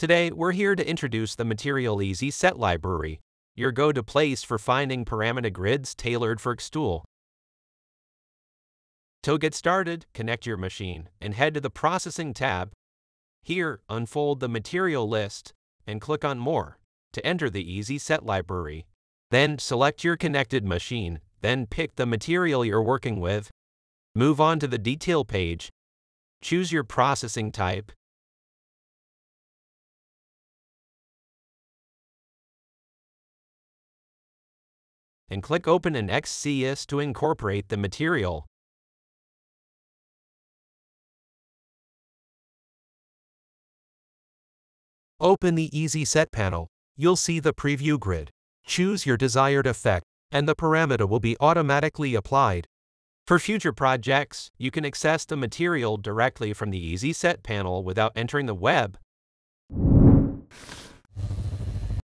Today, we're here to introduce the Material Easy Set Library, your go-to place for finding parameter grids tailored for Xtool. To get started, connect your machine and head to the Processing tab. Here, unfold the material list and click on More to enter the Easy Set library. Then select your connected machine, then pick the material you're working with. Move on to the Detail page. Choose your processing type and click Open in XCS to incorporate the material. Open the Easy Set panel. You'll see the preview grid. Choose your desired effect, and the parameter will be automatically applied. For future projects, you can access the material directly from the Easy Set panel without entering the web